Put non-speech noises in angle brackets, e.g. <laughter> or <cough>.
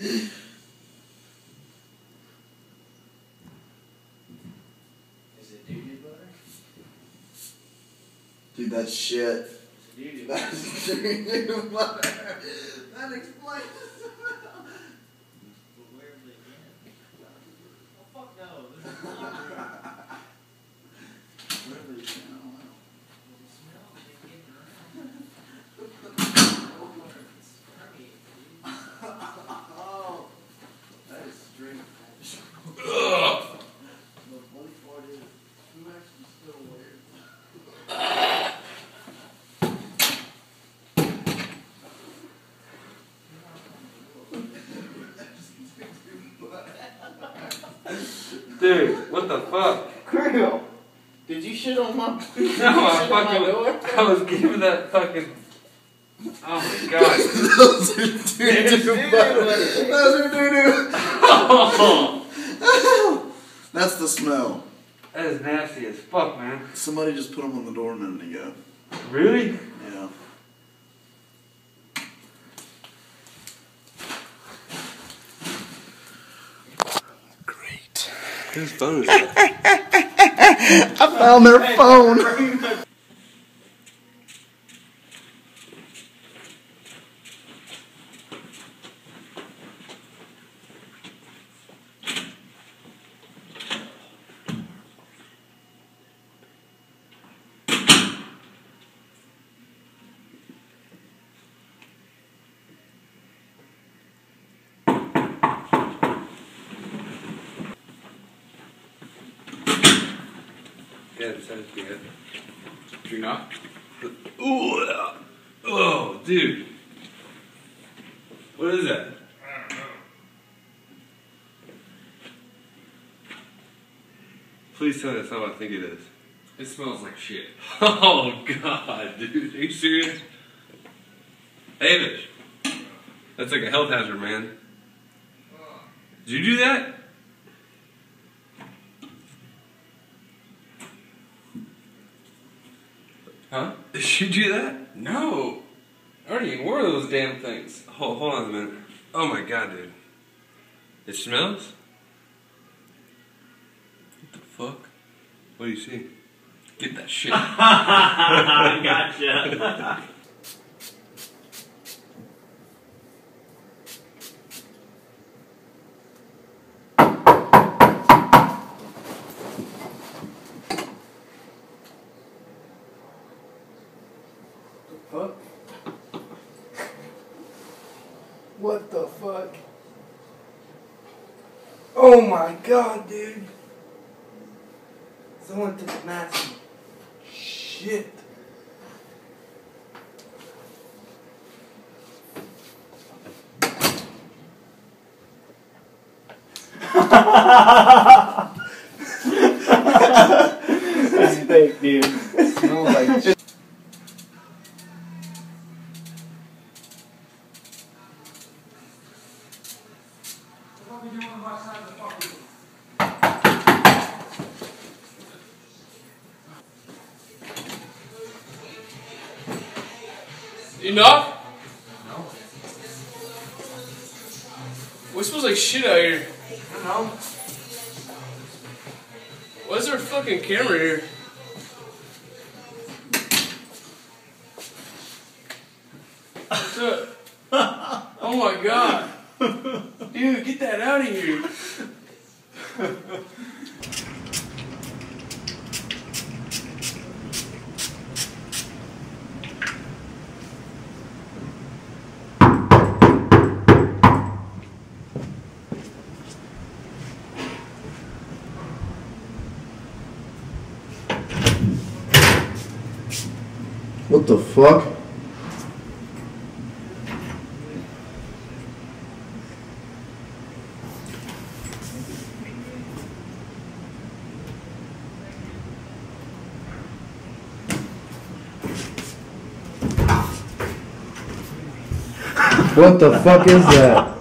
Dude, that's shit. It's doo doo. That's <laughs> butter. That explains But where have they been? Oh fuck no. This is not real. Where are they now? The smell that they get around. It's permeated, dude. Oh, that is straight. The funny part is, who actually still wears Dude, what the fuck? Krill, did you shit on my? <laughs> <laughs> No, I shit on my fucking door? I was giving that fucking. Oh my god. <laughs> Those are doo-doo doo-doo butter. butter. Those are doo-doo. Oh, That's the smell. that is nasty as fuck, man. Somebody just put them on the door a minute ago. Really? Yeah. Great. Whose phone is that? <laughs> I found their phone. <laughs> Yeah, it sounds good. Do you not? Ooh, uh, oh, dude. What is that? Please tell me that's not what I think it is. It smells like shit. <laughs> Oh god, dude, are you serious? Avish, that's like a health hazard, man. Did you do that? Huh? Did you do that? No. I already even wore those damn things. Hold, hold on a minute. Oh my god, dude. It smells? What the fuck? What do you see? Get that shit. <laughs> Gotcha. <laughs> Fuck. What the fuck? Oh my god, dude. Someone took nasty shit. That's fake, dude. It Smells like <laughs> Enough? No. What smells like shit out here? I don't know. Why is there a fucking camera here? What's up? Oh my god. Dude, get that out of here. What the fuck? What the fuck is that?